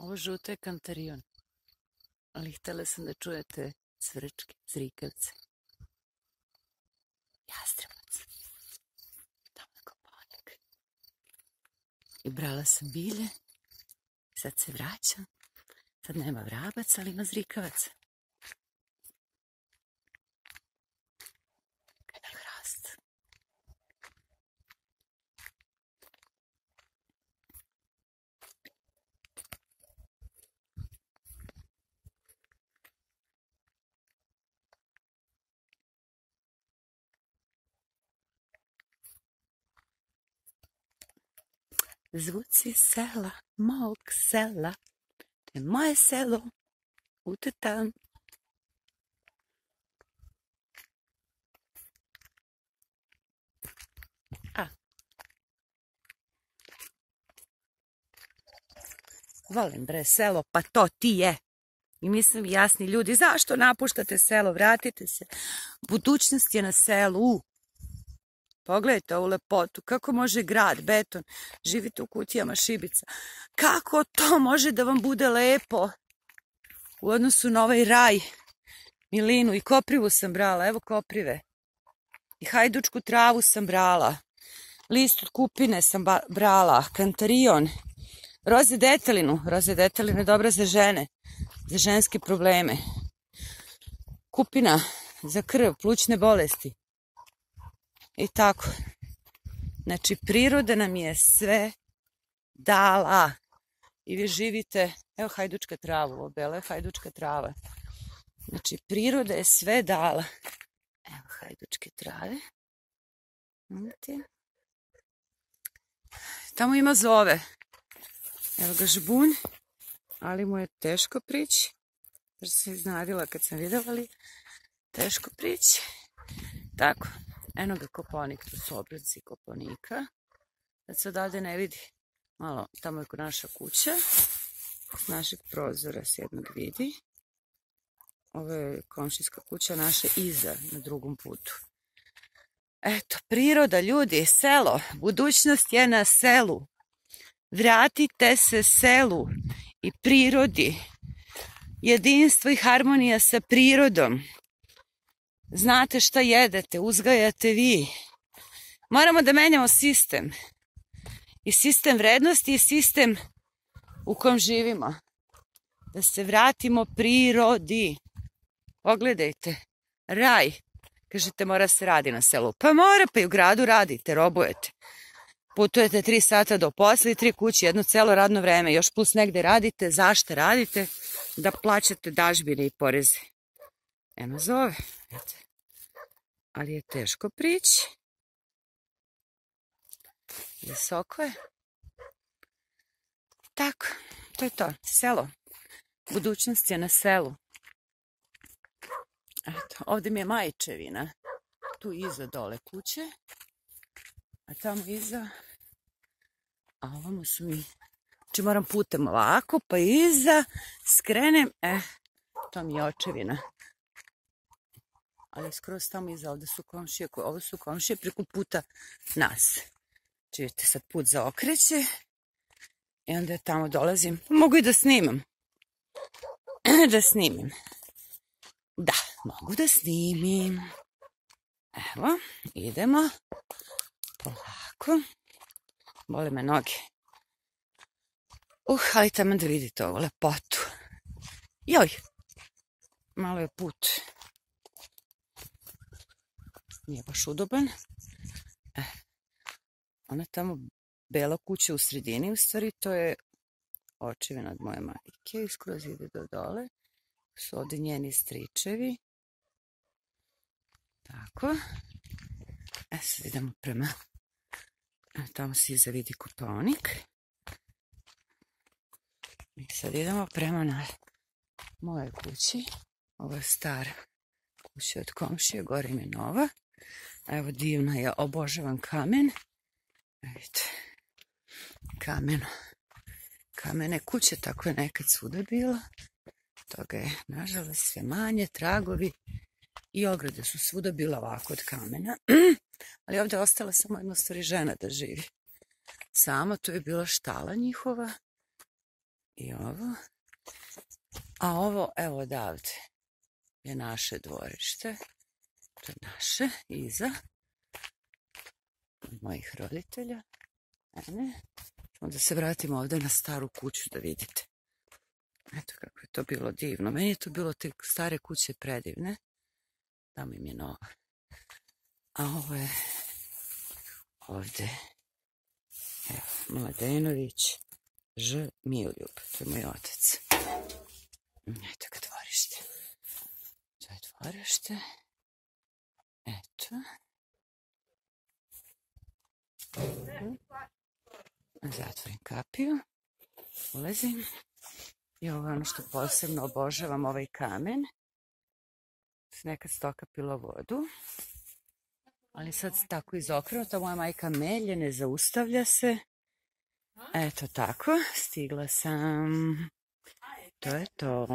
Ovo žuto je kantarion. Ali htjela sam da čujete cvrčke, zrikavce. Jastrebac. Tamo kopanik. I brala sam bilje. Sad se vraćam. Sad nema vrabac, ali ima zrikavaca. Zvuci sela, mog sela, to je moje selo, utetam. A. Volim bre selo, pa to ti je. I mislim jasni ljudi, zašto napuštate selo, vratite se. Budućnost je na selu. Pogledajte ovu lepotu, kako može grad, beton, živite u kutijama šibica. Kako to može da vam bude lepo u odnosu na ovaj raj, milinu i koprivu sam brala, evo koprive. I hajdučku travu sam brala, list od kupine sam brala, kantarion, roze detelinu, roze detelinu je dobra za žene, za ženske probleme. Kupina za krv, plućne bolesti. I tako. Znači, priroda nam je sve dala. I vi živite, evo hajdučka trava, ovo bela je hajdučka trava. Znači, priroda je sve dala. Evo hajdučke trave. Tamo ima zove. Evo ga ali mu je teško prići. Jer sam iznadila kad sam vidjela, ali teško prići. Tako, Eno ga koponik, tu su koponika. Sad se odavde ne vidi. Malo, tamo je naša kuća. S našeg prozora se jednog vidi. Ovo je komšijska kuća naša iza, na drugom putu. Eto, priroda, ljudi, selo. Budućnost je na selu. Vratite se selu i prirodi. Jedinstvo i harmonija sa prirodom. Znate šta jedete, uzgajate vi. Moramo da menjamo sistem. I sistem vrednosti i sistem u kom živimo. Da se vratimo prirodi. Pogledajte. Raj. Kažete mora se radi na selu. Pa mora, pa i u gradu radite, robujete. Putujete tri sata do posla i tri kući, jedno celo radno vreme. Još plus negde radite. Zašto radite? Da plaćate dažbine i poreze. Eno zove. Ali je teško prići. Visoko je. Tako, to je to. Selo. Budućnost je na selu. Eto, ovdje mi je majčevina. Tu iza dole kuće. A tamo iza... A ovamo su mi... Znači moram putem ovako, pa iza skrenem. E, to mi je očevina ali skroz tamo iza ovdje su komšije, ovo su komšije preko puta nas. Čujete sad put zaokreće i onda tamo dolazim. Mogu i da snimam. da snimim. Da, mogu da snimim. Evo, idemo. Polako. Bole me noge. Uh, ali tamo da vidite ovu lepotu. Joj, malo je put nije baš udoban. E, ona tamo bela kuća u sredini, u stvari to je očevina od moje majke i skroz ide do dole. Su ovdje njeni stričevi. Tako. E sad idemo prema... E, tamo se iza vidi kuponik. I sad idemo prema na moje kući. Ovo je stara kuća od komšije, gore im je nova. Evo divna je, obožavam kamen. Vidite, kamen. Kamene kuće, tako je nekad svuda bilo. Toga je, nažalost, sve manje, tragovi i ograde su svuda bila ovako od kamena. Ali ovdje je ostala samo jedna stvari žena da živi. Sama, to je bila štala njihova. I ovo. A ovo, evo odavde, je naše dvorište. To je naše, iza. Mojih roditelja. Mene. Onda se vratimo ovdje na staru kuću da vidite. Eto kako je to bilo divno. Meni je to bilo te stare kuće predivne. Tamo im je nova. A ovo je ovdje. Evo, Mladenović, Ž. Miljub. To je moj otac. Eto ga dvorište. To je dvorište. Eto. Zatvorim kapiju. Ulazim. I ovo je ono što posebno obožavam, ovaj kamen. Nekad stoka pila vodu. Ali sad tako izokrenuta, moja majka melje, ne zaustavlja se. Eto tako, stigla sam. To je to.